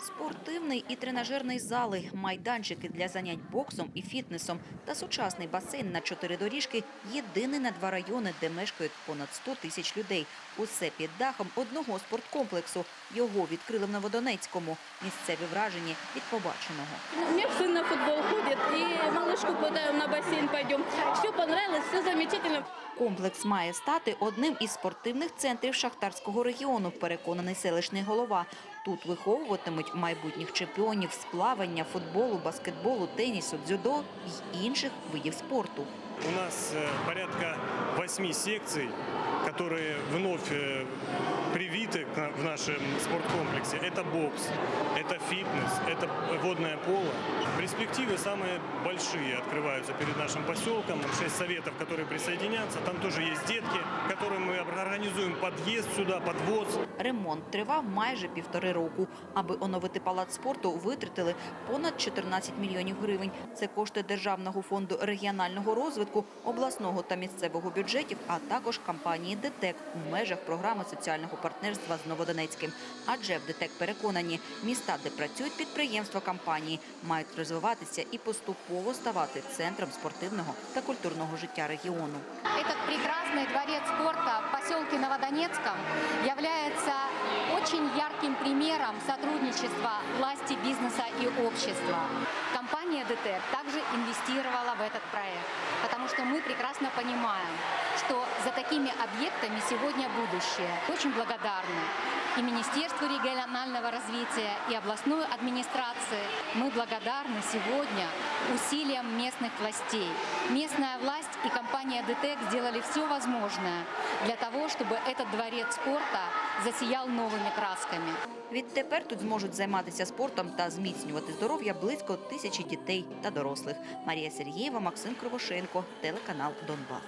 Спортивний і тренажерний зали, майданчики для занять боксом і фітнесом та сучасний басейн на чотири доріжки – єдиний на два райони, де мешкають понад 100 тисяч людей. Усе під дахом одного спорткомплексу. Його відкрили в Новодонецькому. Місцеві вражені від побаченого. У меня сын на футбол ходит, и малышку пытаем на бассейн пойдем. Все понравилось, все замечательно. Комплекс має стати одним із спортивних центрів Шахтарського регіону, переконаний селищний голова. Тут виховуватимуть майбутніх чемпіонів з плавання, футболу, баскетболу, тенісу, дзюдо й інших видів спорту. У нас э, порядка восьми секций, которые вновь э, привиты к на- в нашем спорткомплексе. Это бокс, это фитнес, это водное поло. Перспективы самые большие открываются перед нашим поселком. Шесть советов, которые присоединятся. Там тоже есть детки, которым мы организуем подъезд сюда, подвоз. Ремонт тривав майже півтори року. Аби оновити палац спорту, витратили понад 14 мільйонів гривень. Це кошти Державного фонду регіонального розвитку, обласного та місцевого бюджетів, а також компанії ДТЕК у межах програми соціального партнерства з Новодонецьким. Адже в ДТЕК переконані, міста, де працюють підприємства компанії, мають розвиватися і поступово ставати центром спортивного та культурного життя регіону. Этот прекрасный дворец спорта в поселке Новодонецком является очень ярким примером сотрудничества власти, бизнеса и общества. Компания ДТЭК также инвестировала в этот проект, потому что мы прекрасно понимаем, что за такими объектами сегодня будущее. Очень благодарны и Министерству регионального развития, и областной администрации. Мы благодарны сегодня усилиям местных властей. Местная власть и компания ДТЭК сделали все возможное для того, чтобы этот дворец спорта засиял новими красками. Відтепер тут зможуть займатися спортом та зміцнювати здоров'я близько тисячі дітей та дорослих. Марія Сергієва, Максим Кривошенко, телеканал Донбас.